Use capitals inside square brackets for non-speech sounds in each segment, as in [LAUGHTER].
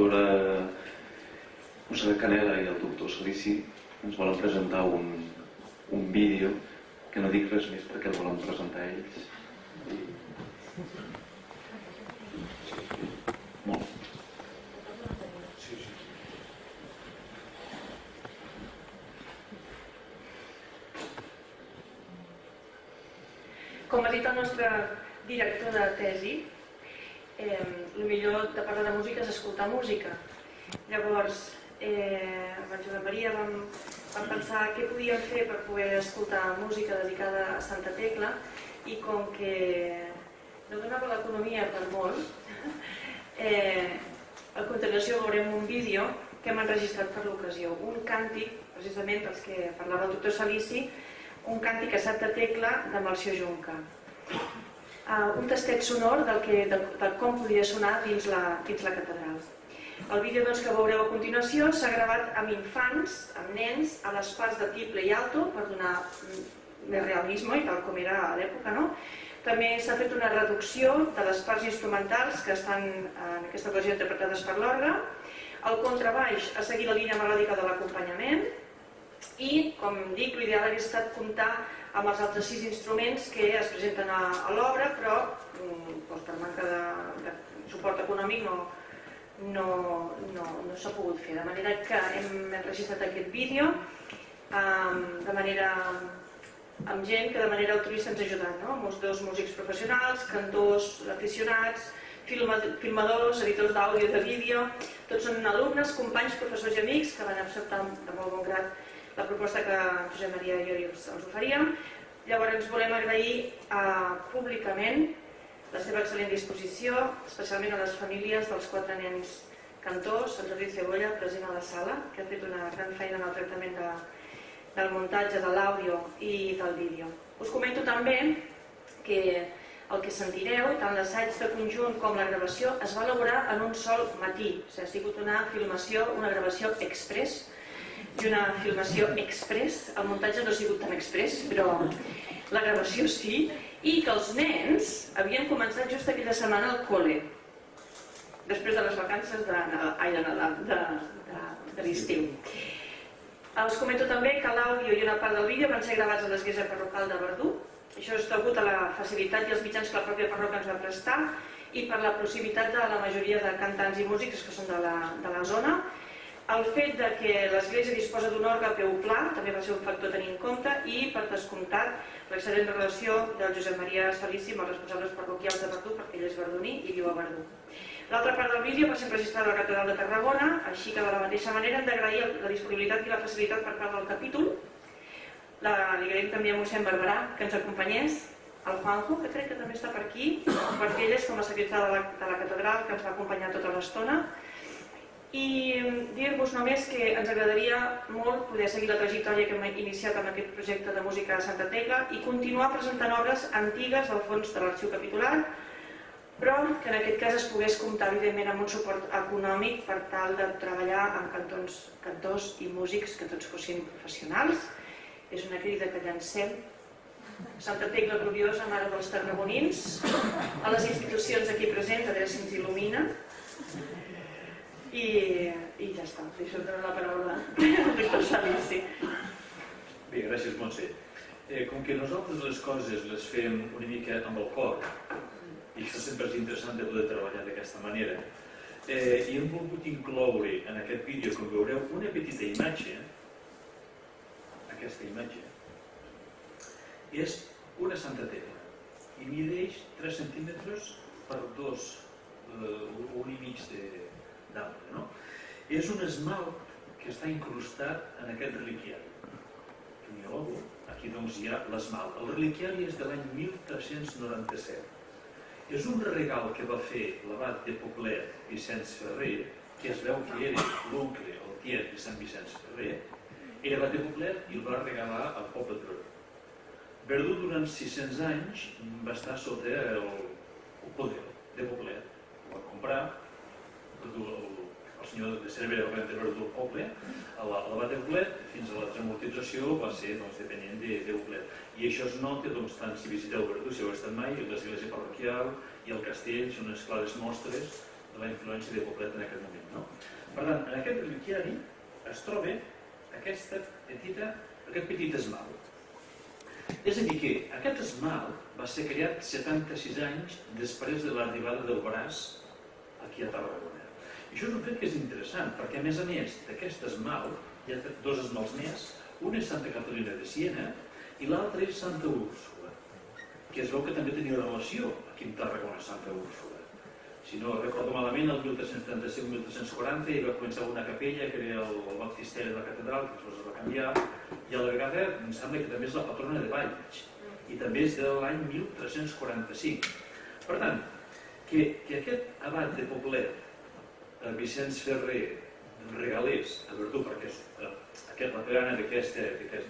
doctora Mossega Canela i el doctor Salici ens volen presentar un, un vídeo que no dic res més perquè el volen presentar ells. Molt. Com ha dit el nostre director de tesi, eh, el millor de parlar de música és escoltar música. Llavors, eh, amb en Josep Maria vam, vam pensar què podíem fer per poder escoltar música dedicada a Santa Tecla i com que no donava l'economia per molt, [LAUGHS] eh, a continuació veurem un vídeo que hem enregistrat per l'ocasió, un càntic, precisament dels que parlava el doctor Salici, un càntic a Santa Tecla de Marció Junca. Uh, un tastet sonor del, que, del, del com podria sonar dins la, dins la catedral. El vídeo doncs, que veureu a continuació s'ha gravat amb infants, amb nens, a les parts de tiple i alto per donar més realisme i tal com era a l'època. No? També s'ha fet una reducció de les parts instrumentals que estan en aquesta ocasió interpretades per l'orgue. El contrabaix ha seguit la línia melòdica de l'acompanyament i, com dic, l'ideal hauria estat comptar amb els altres sis instruments que es presenten a, a l'obra, però mm, doncs, per manca de, de suport econòmic no, no, no, no s'ha pogut fer. De manera que hem enregistrat aquest vídeo um, de manera amb gent que de manera altruista ens ha ajudat, no? Molts dos músics professionals, cantors aficionats, filmadors, editors d'àudio i de vídeo, tots són alumnes, companys, professors i amics que van acceptar de molt bon grat la proposta que Josep Maria i jo els, oferíem. Llavors volem agrair uh, públicament la seva excel·lent disposició, especialment a les famílies dels quatre nens cantors, el Jordi Cebolla, present a la sala, que ha fet una gran feina en el tractament de, del muntatge de l'àudio i del vídeo. Us comento també que el que sentireu, tant l'assaig de conjunt com la gravació, es va elaborar en un sol matí. O sigui, ha sigut una filmació, una gravació express, i una filmació express. El muntatge no ha sigut tan express, però la gravació sí, i que els nens havien començat just aquella setmana al col·le, després de les vacances de, ai, de, de, de, de, de l'estiu. Els comento també que l'àudio i una part del vídeo van ser gravats a l'església parroquial de Verdú. Això és degut a la facilitat i els mitjans que la pròpia parroca ens va prestar i per la proximitat de la majoria de cantants i músics que són de la, de la zona el fet de que l'Església disposa d'un òrgan peu pla també va ser un factor a tenir en compte i, per descomptat, l'excel·lent relació del Josep Maria Salici amb els responsables parroquials de Verdú, perquè ell és verduní i viu a Verdú. L'altra part del vídeo va ser enregistrada a la Catedral de Tarragona, així que de la mateixa manera hem d'agrair la disponibilitat i la facilitat per part del capítol. La, li agraïm també a mossèn Barberà que ens acompanyés, el Juanjo, que crec que també està per aquí, perquè ell és com a secretari de la, de la catedral que ens va acompanyar tota l'estona, i dir-vos només que ens agradaria molt poder seguir la trajectòria que hem iniciat amb aquest projecte de música de Santa Tecla i continuar presentant obres antigues del fons de l'arxiu capitular però que en aquest cas es pogués comptar evidentment amb un suport econòmic per tal de treballar amb cantons, cantors i músics que tots fossin professionals. És una crida que llancem Santa Tecla Gloriosa, Mare dels Tarragonins, a les institucions aquí presents, a veure si ens il·lumina, i, i ja està, deixo de la paraula [LAUGHS] al Salici. Bé, gràcies Montse. Eh, com que nosaltres les coses les fem una mica amb el cor, i això sempre és interessant de poder treballar d'aquesta manera, eh, i hem volgut incloure en aquest vídeo, com veureu, una petita imatge, aquesta imatge, és una Santa Tecla, i mideix 3 centímetres per 2, eh, un i mig de, d'ample. No? És un esmalt que està incrustat en aquest reliquiari. Aquí, aquí doncs hi ha l'esmalt. El reliquiari és de l'any 1397. És un regal que va fer l'abat de Poblet, Vicenç Ferrer, que es veu que era l'oncle, el tiet de Sant Vicenç Ferrer, era de Poblet i el va regalar al poble de Verdú. Verdú durant 600 anys va estar sota el, el poder de Poblet. Ho va comprar el, el senyor de Cervera prendre per del poble, a l'abat de Blet, fins a la desamortització va ser doncs, depenent de, de. I això es nota doncs, tant si visiteu Verdú, si heu estat mai, l'església parroquial i el castell són unes clares mostres de la influència de Poblet en aquest moment. No? Per tant, en aquest reliquiari es troba aquesta petita, aquest petit esmalt. És a dir, que aquest esmalt va ser creat 76 anys després de l'arribada del braç aquí a Tarragona. Això és un fet que és interessant, perquè a més a més d'aquest esmalt hi ha dos esmalts més, un és Santa Catalina de Siena i l'altre és Santa Úrsula, que es veu que també tenia relació aquí en Tarragona, Santa Úrsula. Si no recordo malament, el 1335-1340 hi va començar una capella que era el, el baptisteri de la catedral, que després es va canviar, i a la vegada em sembla que també és la patrona de Valls, i també és de l'any 1345. Per tant, que, que aquest abat de Poblet, Vicenç Ferrer, regalés a Verdú, perquè eh, aquest, la pegana d'aquest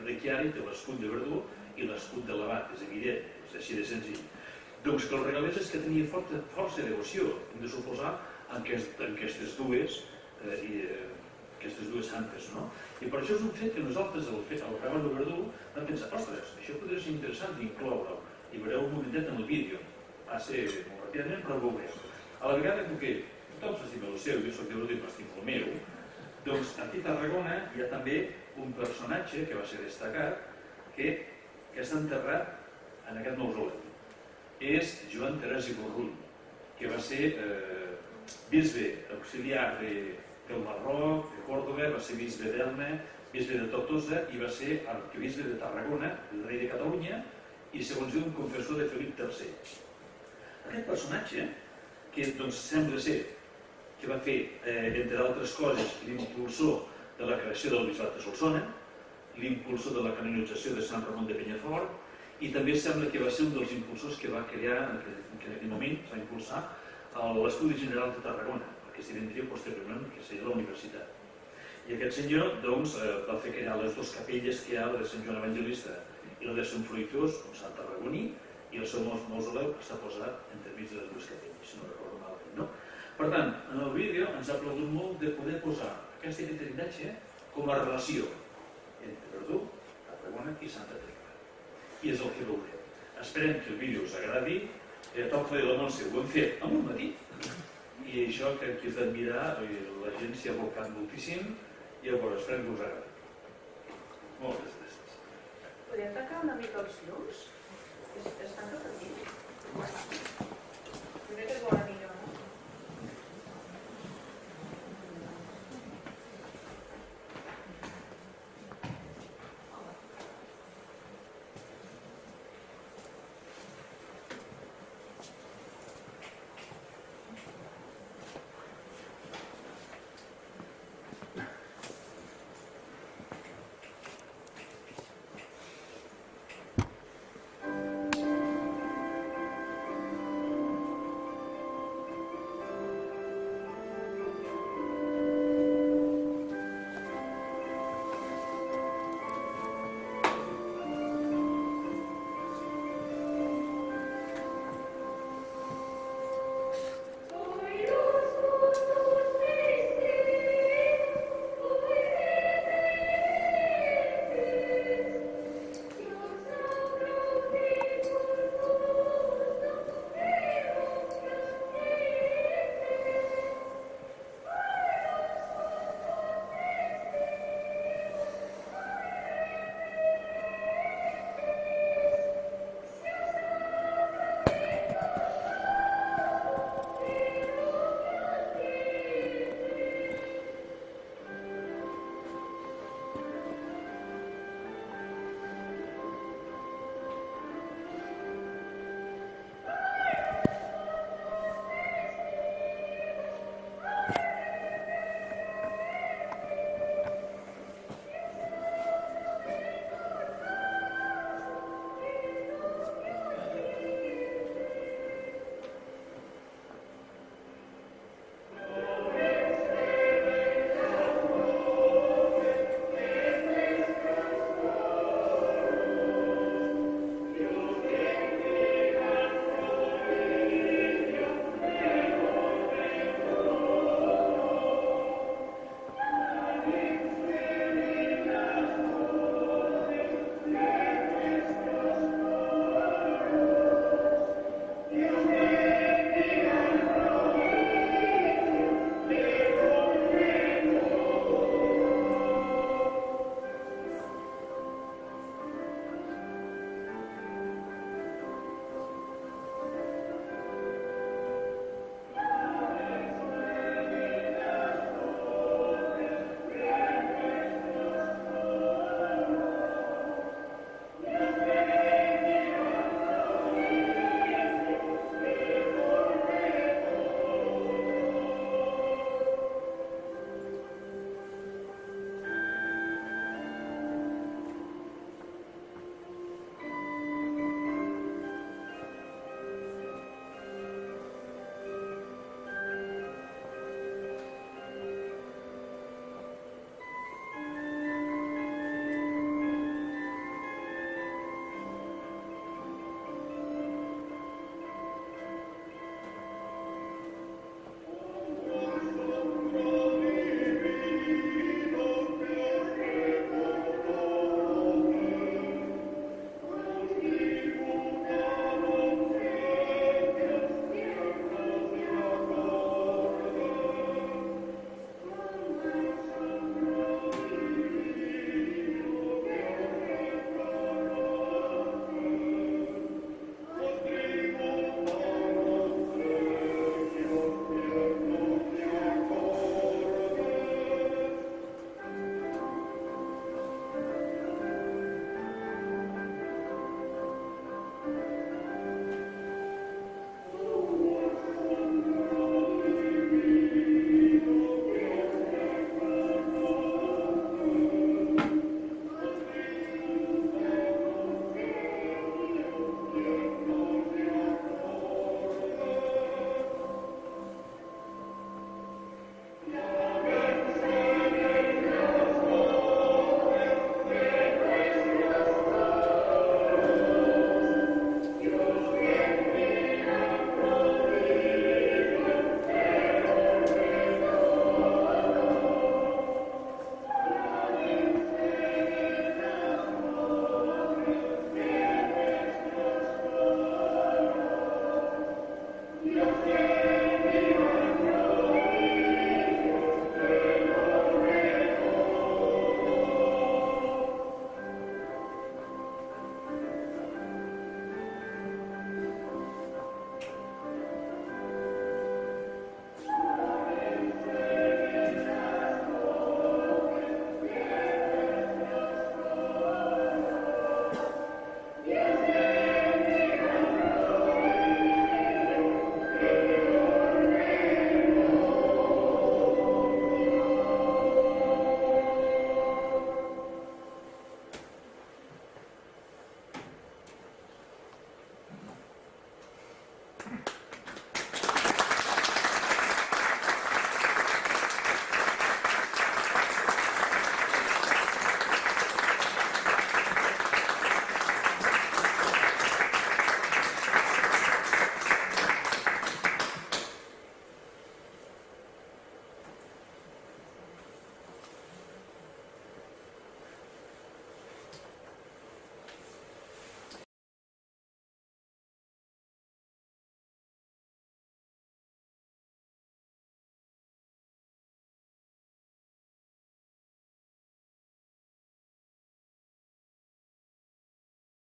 reliquiari té l'escut de Verdú i l'escut de l'abat, és evident, és així de senzill doncs que el regalés és que tenia força, força devoció, hem de suposar, en, aquest, en aquestes dues, eh, i, eh, aquestes dues santes, no? I per això és un fet que nosaltres, al fet, al Raval de Verdú, vam pensar, ostres, això podria ser interessant d'incloure-ho, i veureu un momentet en el vídeo, va ser molt ràpidament, però ho veureu. A la vegada que tothom s'estima el seu, jo soc de i m'estimo el meu, doncs aquí a Tarragona hi ha també un personatge que va ser destacat que, que està enterrat en aquest mausoleu és Joan Teresa Borrull, que va ser eh, bisbe auxiliar de, del Marroc, de Còrdoba, va ser bisbe d'Elna, bisbe de Tortosa i va ser arquebisbe de Tarragona, el rei de Catalunya, i segons diu un confessor de Felip III. Aquest personatge, que doncs, sembla ser que va fer, eh, entre altres coses, l'impulsor de la creació del bisbat de Solsona, l'impulsor de la canonització de Sant Ramon de Penyafort, i també sembla que va ser un dels impulsors que va crear, que en aquell moment va impulsar l'Estudi General de Tarragona, que s'hi vendria posteriorment, que seria la universitat. I aquest senyor doncs, eh, va fer crear les dues capelles que hi ha, la de Sant Joan Evangelista i la de Sant Fruitós, un Sant Tarragoní, i el seu mausoleu està posat entremig de les dues capelles, si no recordo? Per tant, en el vídeo ens ha plagut molt de poder posar aquesta itineratge com a relació entre Verdú, Tarragona i Santa Teresa i és el que veurem. Esperem que el vídeo us agradi. Eh, toc de la Montse, ho hem fet amb un matí. I això que és d'admirar, eh, la gent s'hi ha volcat moltíssim i llavors esperem que us agradi. Moltes gràcies. Podem tancar una mica els llums? Estan aquí. Primer que és